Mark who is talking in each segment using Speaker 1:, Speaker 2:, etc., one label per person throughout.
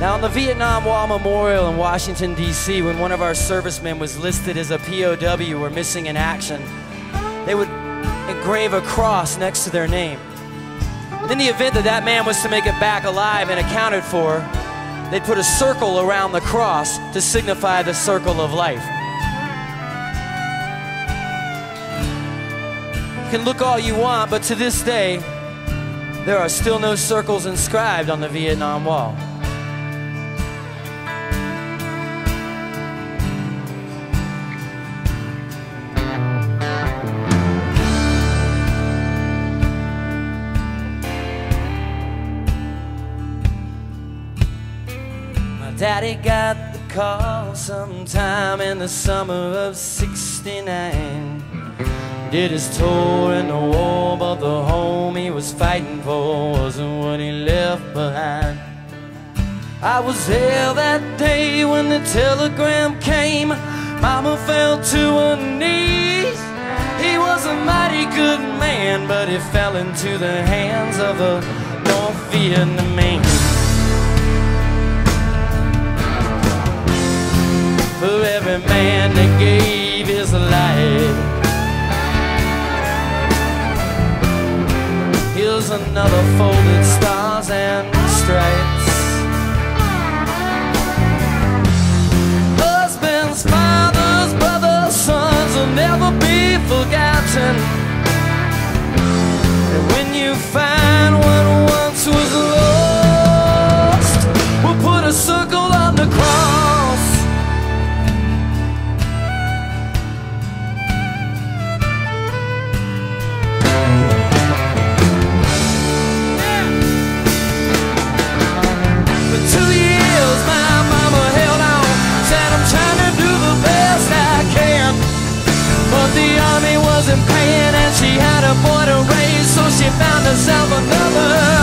Speaker 1: Now, on the Vietnam War Memorial in Washington, D.C., when one of our servicemen was listed as a POW or missing in action, they would engrave a cross next to their name. In the event that that man was to make it back alive and accounted for, they'd put a circle around the cross to signify the circle of life. You can look all you want, but to this day, there are still no circles inscribed on the Vietnam Wall. Daddy got the call sometime in the summer of 69. Did his tour in the war, but the home he was fighting for wasn't what he left behind. I was there that day when the telegram came. Mama fell to her knees. He was a mighty good man, but he fell into the hands of a North Vietnamese. Here's another folded stars and stripes. Husbands, fathers, brothers, sons will never be forgotten. She found herself another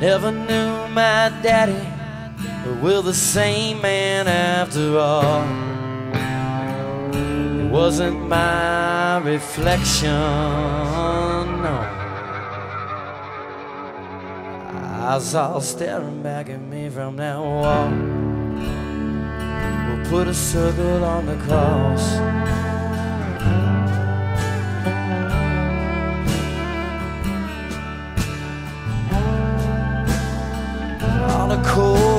Speaker 1: Never knew my daddy, but we're the same man after all. It wasn't my reflection, no. Eyes all staring back at me from that wall. We'll put a circle on the cross. Cold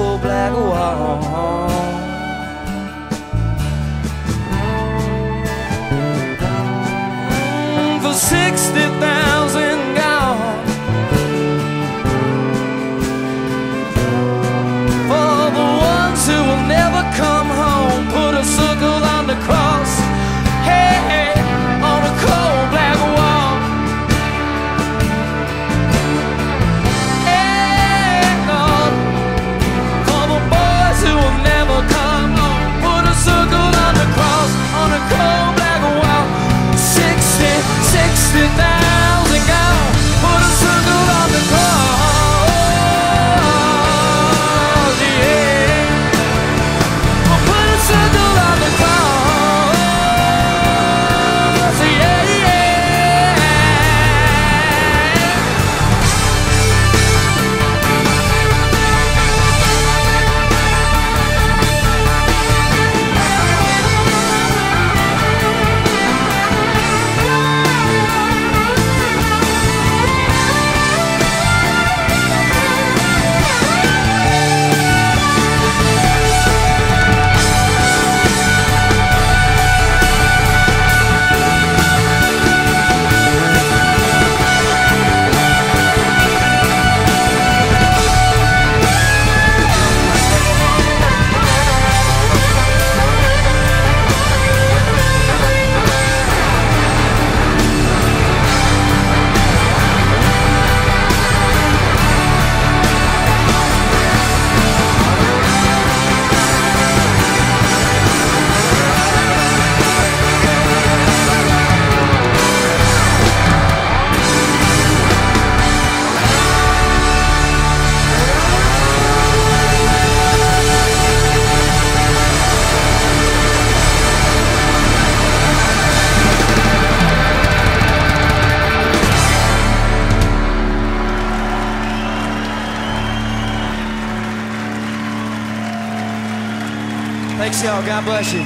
Speaker 1: bless y'all. God bless you.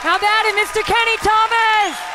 Speaker 2: How about it, Mr. Keni Thomas?